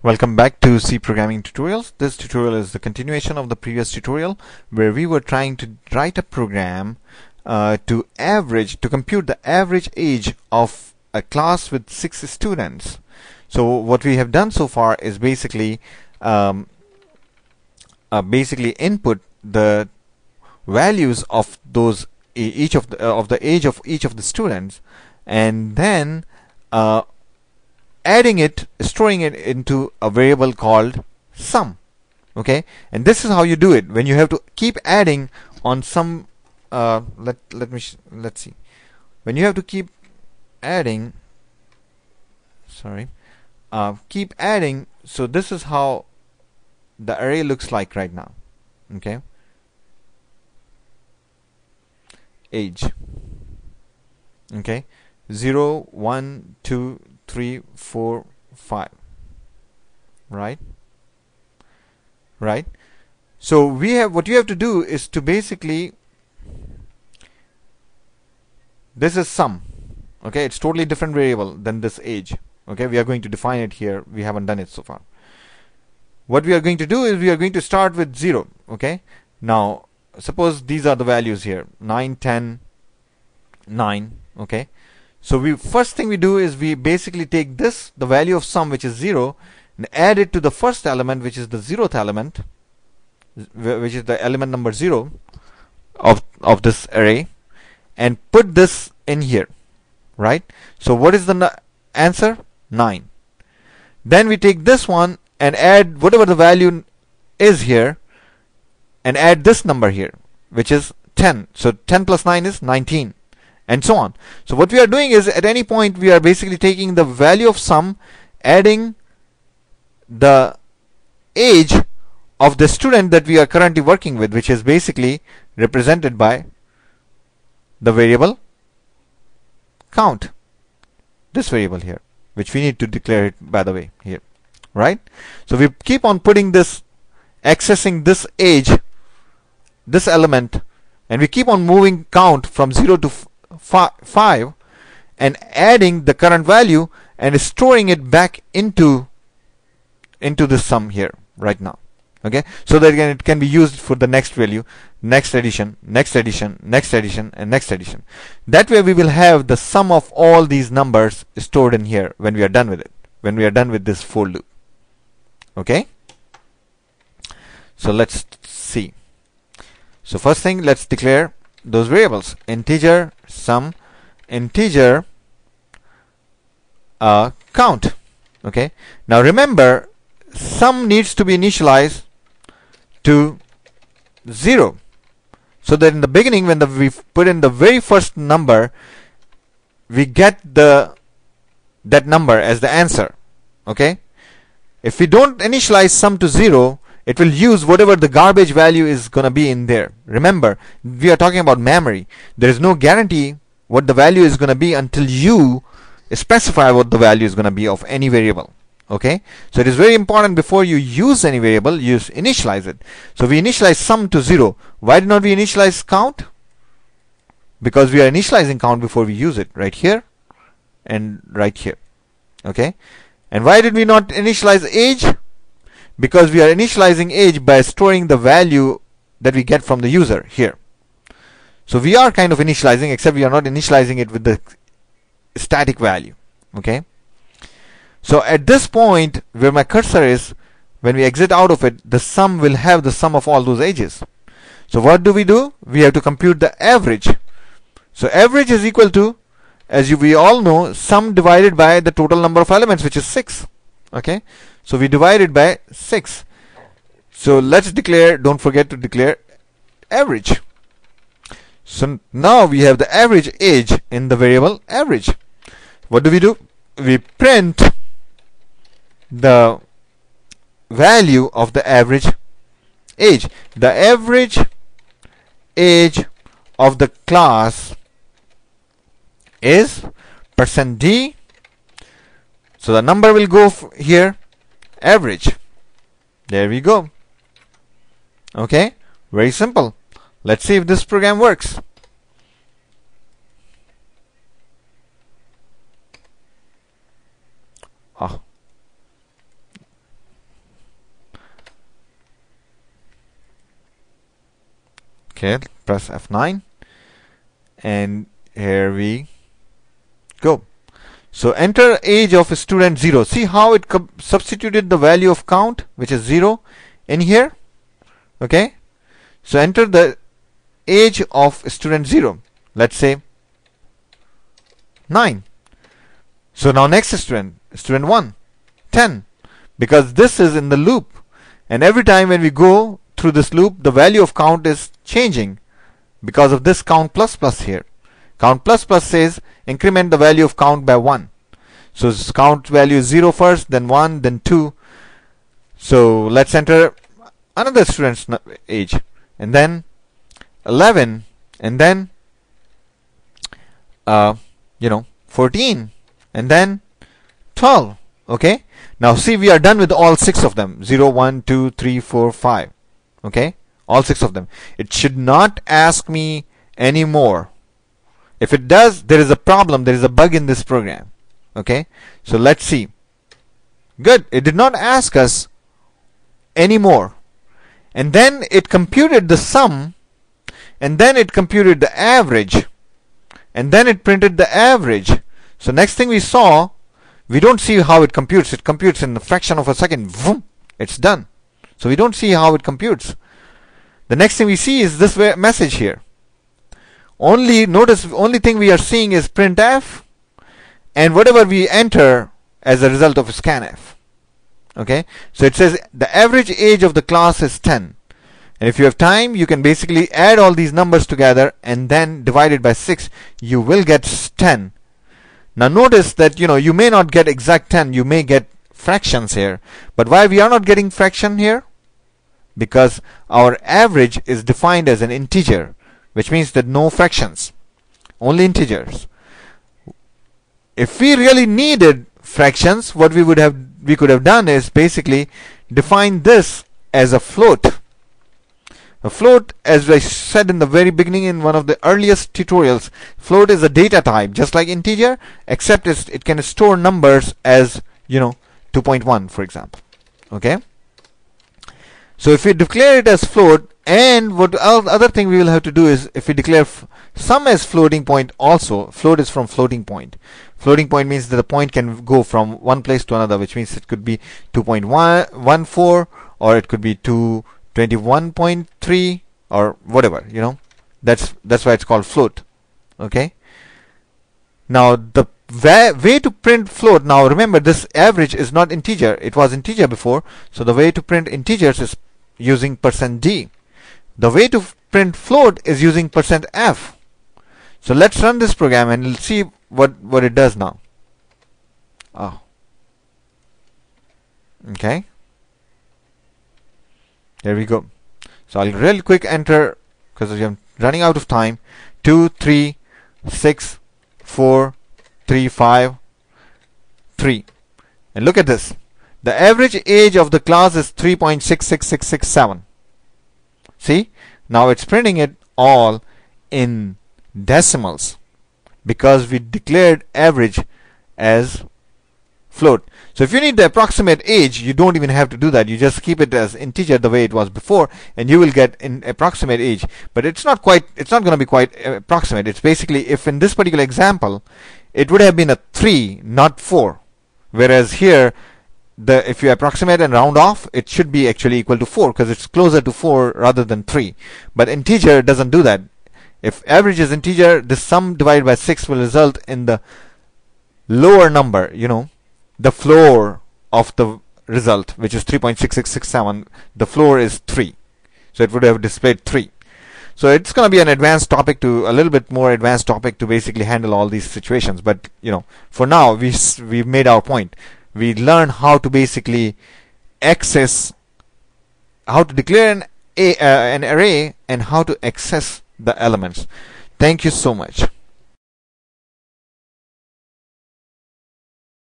Welcome back to C programming tutorials. This tutorial is the continuation of the previous tutorial where we were trying to write a program uh, to average to compute the average age of a class with six students. So what we have done so far is basically um, uh, basically input the values of those each of the uh, of the age of each of the students and then uh, adding it, storing it into a variable called sum. Okay, and this is how you do it when you have to keep adding on some. Uh, let let me let's see. When you have to keep adding, sorry, uh, keep adding. So this is how the array looks like right now. Okay, age. Okay, zero, one, two, three, four, five. Right? Right? So we have what you have to do is to basically this is sum. Okay, it's totally different variable than this age. Okay, we are going to define it here. We haven't done it so far. What we are going to do is we are going to start with 0. Okay, now suppose these are the values here 9, 10, 9. Okay, so we first thing we do is we basically take this, the value of sum which is 0 and add it to the first element which is the zeroth element which is the element number 0 of, of this array and put this in here right? So what is the answer? 9 then we take this one and add whatever the value is here and add this number here which is 10 so 10 plus 9 is 19 and so on. So what we are doing is at any point we are basically taking the value of sum, adding the age of the student that we are currently working with, which is basically represented by the variable count. This variable here, which we need to declare it by the way here, right? So we keep on putting this, accessing this age, this element, and we keep on moving count from 0 to 5 and adding the current value and storing it back into into the sum here right now. Okay? So that again it can be used for the next value next addition next addition next addition and next addition. That way we will have the sum of all these numbers stored in here when we are done with it when we are done with this for loop. Okay? So let's see. So first thing let's declare those variables. Integer sum integer uh, count. Okay? Now remember sum needs to be initialized to 0 so that in the beginning when the, we put in the very first number we get the that number as the answer. Okay? If we don't initialize sum to 0 it will use whatever the garbage value is going to be in there. Remember, we are talking about memory. There is no guarantee what the value is going to be until you specify what the value is going to be of any variable. Okay, so it is very important before you use any variable, you initialize it. So we initialize sum to zero. Why did not we initialize count? Because we are initializing count before we use it, right here and right here. Okay, and why did we not initialize age? Because we are initializing age by storing the value that we get from the user here. So we are kind of initializing except we are not initializing it with the static value. Okay. So at this point where my cursor is, when we exit out of it, the sum will have the sum of all those ages. So what do we do? We have to compute the average. So average is equal to, as you, we all know, sum divided by the total number of elements, which is 6. Okay. So we divide it by 6. So let's declare, don't forget to declare average. So now we have the average age in the variable average. What do we do? We print the value of the average age. The average age of the class is percent %d. So the number will go here average. There we go. Okay, very simple. Let's see if this program works. Oh. Okay, press F9 and here we go so enter age of student 0 see how it substituted the value of count which is 0 in here. Okay? So enter the age of student 0 let's say 9 so now next student student 1 10 because this is in the loop. And every time when we go through this loop the value of count is changing because of this count plus plus here. Count plus plus says increment the value of count by 1 so count value is 0 first then 1 then 2 so let's enter another student's age. And then 11 and then uh, you know 14 and then 12 okay? Now see we are done with all six of them. 0 1 2 3 4 5 okay? All six of them. It should not ask me any more if it does there is a problem there is a bug in this program. Okay? So let's see. Good. It did not ask us anymore. And then it computed the sum and then it computed the average and then it printed the average. So next thing we saw we don't see how it computes. It computes in a fraction of a second. Vroom, it's done. So we don't see how it computes. The next thing we see is this message here only notice only thing we are seeing is printf and whatever we enter as a result of scanf okay? So it says the average age of the class is 10 and if you have time you can basically add all these numbers together and then divide it by 6 you will get 10 now notice that you know you may not get exact 10 you may get fractions here. But why we are not getting fraction here? Because our average is defined as an integer which means that no fractions only integers if we really needed fractions what we would have we could have done is basically define this as a float a float, as I said in the very beginning in one of the earliest tutorials, float is a data type, just like integer, except it can store numbers as, you know, 2.1, for example. Okay? So if we declare it as float, and what other thing we will have to do is, if we declare sum as floating point also, float is from floating point. Floating point means that the point can go from one place to another, which means it could be 2.14 or it could be 221.3 or whatever you know. That's that's why it's called float okay? Now the way to print float now remember this average is not integer. It was integer before so the way to print integers is using percent %d the way to print float is using percent %f. So let's run this program and see what what it does now. Oh okay. There we go. So I'll real quick enter because I'm running out of time. 2 3 6 4 3 5 3 and look at this. The average age of the class is 3.66667 see now it's printing it all in decimals because we declared average as float. So if you need the approximate age, you don't even have to do that. You just keep it as integer the way it was before, and you will get an approximate age. But it's not quite, it's not going to be quite approximate. It's basically, if in this particular example, it would have been a 3, not 4. Whereas here, the if you approximate and round off, it should be actually equal to 4 because it's closer to 4 rather than 3. But integer doesn't do that. If average is integer, the sum divided by 6 will result in the lower number, you know, the floor of the result which is 3.6667 the floor is 3 so it would have displayed 3 so it's going to be an advanced topic to a little bit more advanced topic to basically handle all these situations. But you know for now we we've made our point we learn how to basically access how to declare an, a, uh, an array and how to access the elements. Thank you so much